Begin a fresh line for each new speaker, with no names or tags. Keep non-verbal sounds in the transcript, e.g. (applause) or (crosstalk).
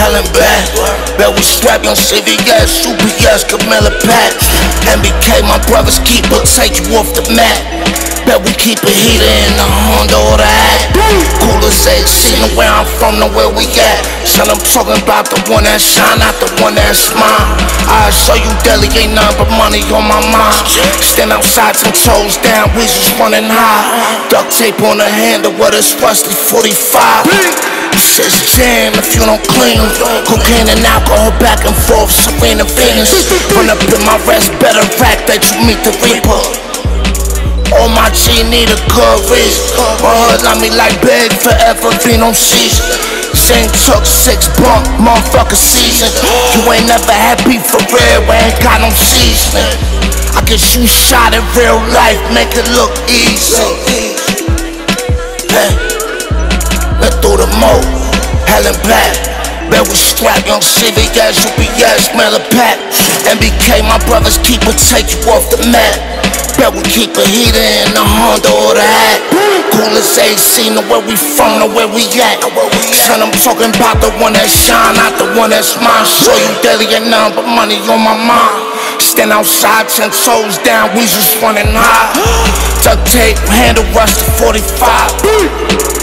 Hell and back. Bet we strap on CVS, UPS, Camilla Pat. MBK, my brother's keeper, take you off the mat. Bet we keep a heater in the Honda or the hat. Cool as AC, know where I'm from, know where we at. Son, I'm talking about the one that shine, not the one that smile. I show you deli, ain't nothing but money on my mind. Stand outside, ten toes down, we just running high. Duct tape on the handle, what is rusty 45. Shit's jam if you don't clean. Cocaine and alcohol back and forth, Serena and Venus. Run up in my rest, better fact that you meet the reaper. All my G need a. My hood on me like big forever, Vino season. Same took six bump, motherfucker season. You ain't never happy for real, ain't got no seasoning. I get you shot in real life, make it look easy. Hell and back. Bet we strap young CVS, UPS, mail a pack. MBK, my brother's keeper, take you off the mat. Bet we keep a heater in the Honda or the hat. Cool as AC, know where we from, know where we at. Son, I'm talking about the one that shine, not the one that's mine. Show you daily and none but money on my mind. Stand outside, ten toes down, we just running high. (gasps) Duct tape, handle rusty 45.